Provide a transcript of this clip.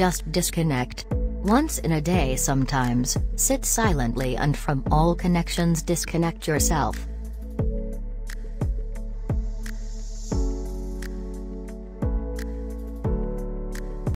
just disconnect. Once in a day sometimes, sit silently and from all connections disconnect yourself.